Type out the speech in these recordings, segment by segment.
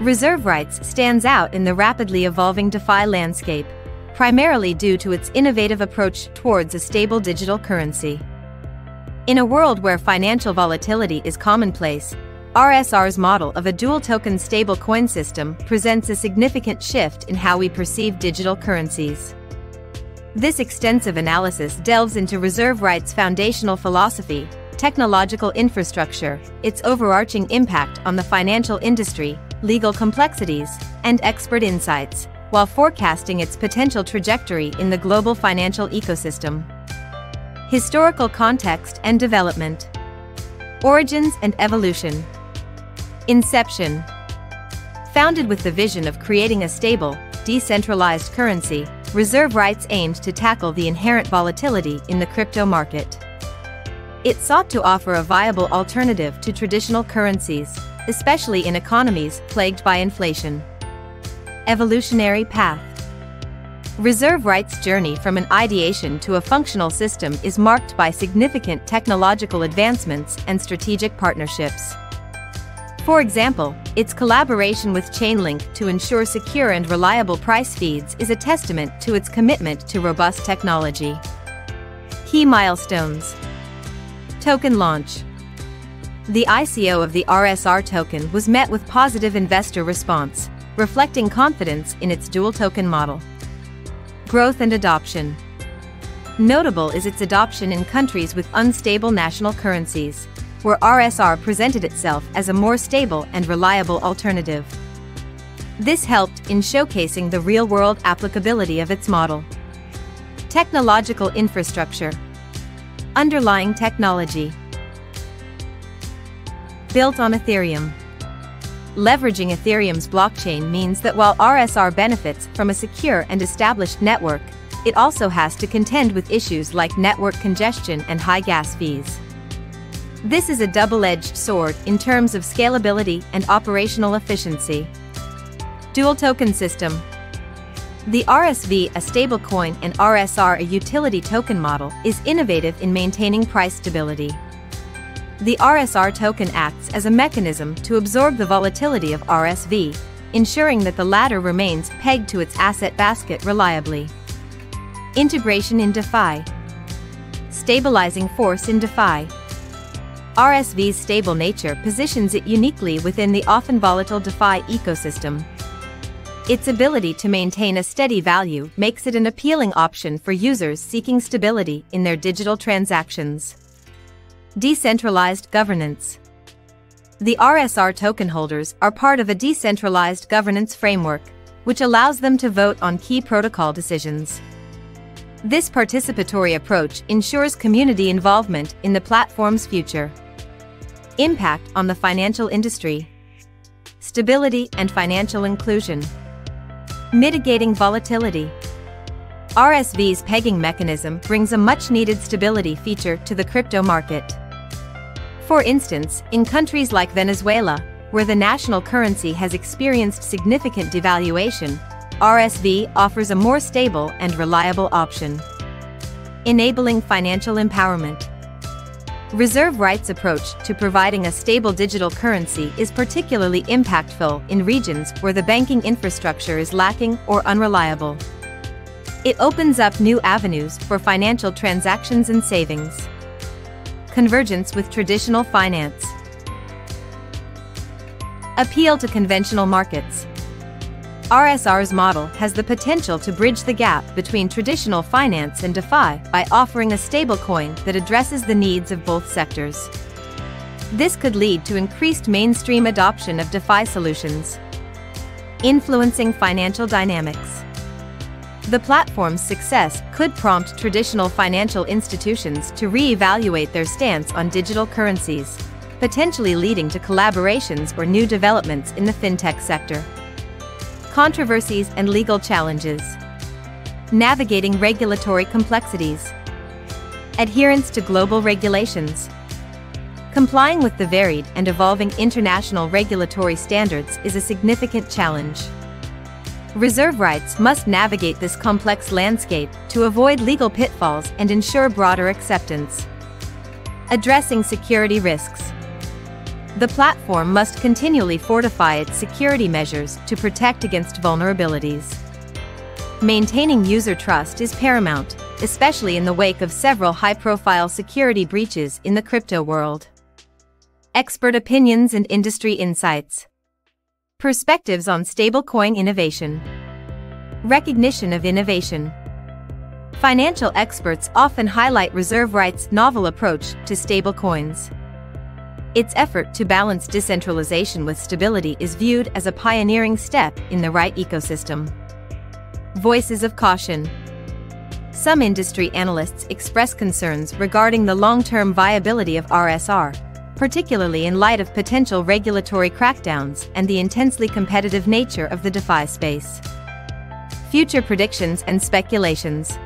Reserve rights stands out in the rapidly evolving DeFi landscape, primarily due to its innovative approach towards a stable digital currency. In a world where financial volatility is commonplace, RSR's model of a dual-token stablecoin system presents a significant shift in how we perceive digital currencies. This extensive analysis delves into reserve rights' foundational philosophy, technological infrastructure, its overarching impact on the financial industry, legal complexities, and expert insights, while forecasting its potential trajectory in the global financial ecosystem. Historical context and development. Origins and evolution. Inception. Founded with the vision of creating a stable, decentralized currency, reserve rights aimed to tackle the inherent volatility in the crypto market. It sought to offer a viable alternative to traditional currencies, especially in economies plagued by inflation. Evolutionary path. Reserve rights' journey from an ideation to a functional system is marked by significant technological advancements and strategic partnerships. For example, its collaboration with Chainlink to ensure secure and reliable price feeds is a testament to its commitment to robust technology. Key milestones Token launch The ICO of the RSR token was met with positive investor response, reflecting confidence in its dual token model. Growth and adoption Notable is its adoption in countries with unstable national currencies, where RSR presented itself as a more stable and reliable alternative. This helped in showcasing the real-world applicability of its model. Technological infrastructure Underlying technology Built on Ethereum Leveraging Ethereum's blockchain means that while RSR benefits from a secure and established network, it also has to contend with issues like network congestion and high gas fees. This is a double-edged sword in terms of scalability and operational efficiency. Dual token system. The RSV, a stablecoin, and RSR, a utility token model, is innovative in maintaining price stability. The RSR token acts as a mechanism to absorb the volatility of RSV, ensuring that the latter remains pegged to its asset basket reliably. Integration in DeFi Stabilizing force in DeFi RSV's stable nature positions it uniquely within the often volatile DeFi ecosystem. Its ability to maintain a steady value makes it an appealing option for users seeking stability in their digital transactions. Decentralized governance. The RSR token holders are part of a decentralized governance framework, which allows them to vote on key protocol decisions. This participatory approach ensures community involvement in the platform's future. Impact on the financial industry. Stability and financial inclusion. Mitigating volatility. RSV's pegging mechanism brings a much-needed stability feature to the crypto market. For instance, in countries like Venezuela, where the national currency has experienced significant devaluation, RSV offers a more stable and reliable option. Enabling financial empowerment. Reserve Rights' approach to providing a stable digital currency is particularly impactful in regions where the banking infrastructure is lacking or unreliable. It opens up new avenues for financial transactions and savings. Convergence with traditional finance. Appeal to conventional markets. RSR's model has the potential to bridge the gap between traditional finance and DeFi by offering a stablecoin that addresses the needs of both sectors. This could lead to increased mainstream adoption of DeFi solutions. Influencing financial dynamics. The platform's success could prompt traditional financial institutions to re-evaluate their stance on digital currencies, potentially leading to collaborations or new developments in the fintech sector. Controversies and legal challenges. Navigating regulatory complexities. Adherence to global regulations. Complying with the varied and evolving international regulatory standards is a significant challenge. Reserve rights must navigate this complex landscape to avoid legal pitfalls and ensure broader acceptance. Addressing security risks. The platform must continually fortify its security measures to protect against vulnerabilities. Maintaining user trust is paramount, especially in the wake of several high-profile security breaches in the crypto world. Expert opinions and industry insights. Perspectives on stablecoin innovation. Recognition of innovation. Financial experts often highlight Reserve Rights' novel approach to stablecoins. Its effort to balance decentralization with stability is viewed as a pioneering step in the right ecosystem. Voices of caution. Some industry analysts express concerns regarding the long-term viability of RSR, particularly in light of potential regulatory crackdowns and the intensely competitive nature of the DeFi space. Future predictions and speculations.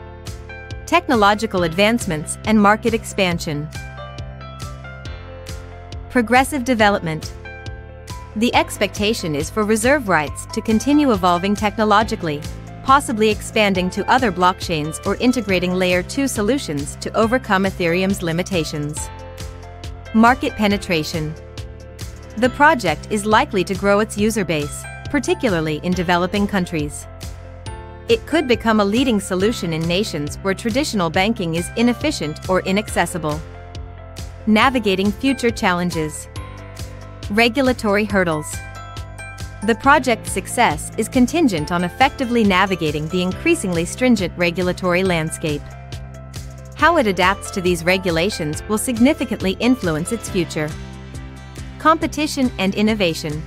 Technological advancements and market expansion. Progressive development. The expectation is for reserve rights to continue evolving technologically, possibly expanding to other blockchains or integrating Layer 2 solutions to overcome Ethereum's limitations. Market penetration. The project is likely to grow its user base, particularly in developing countries. It could become a leading solution in nations where traditional banking is inefficient or inaccessible. Navigating future challenges. Regulatory hurdles. The project's success is contingent on effectively navigating the increasingly stringent regulatory landscape. How it adapts to these regulations will significantly influence its future. Competition and innovation.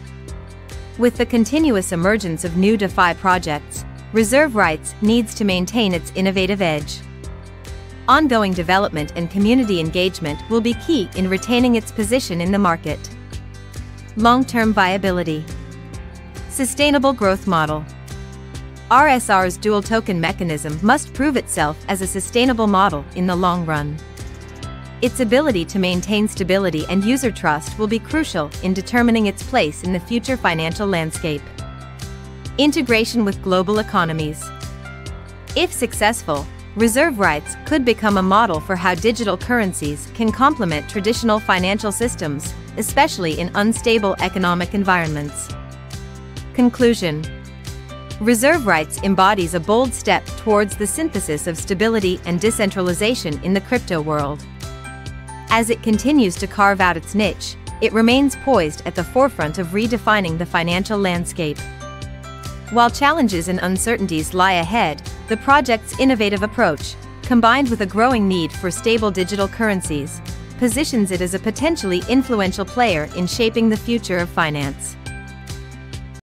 With the continuous emergence of new DeFi projects, Reserve Rights needs to maintain its innovative edge. Ongoing development and community engagement will be key in retaining its position in the market. Long-term viability. Sustainable growth model. RSR's dual token mechanism must prove itself as a sustainable model in the long run. Its ability to maintain stability and user trust will be crucial in determining its place in the future financial landscape. Integration with global economies. If successful, reserve rights could become a model for how digital currencies can complement traditional financial systems, especially in unstable economic environments. Conclusion Reserve Rights embodies a bold step towards the synthesis of stability and decentralization in the crypto world. As it continues to carve out its niche, it remains poised at the forefront of redefining the financial landscape. While challenges and uncertainties lie ahead, the project's innovative approach, combined with a growing need for stable digital currencies, positions it as a potentially influential player in shaping the future of finance.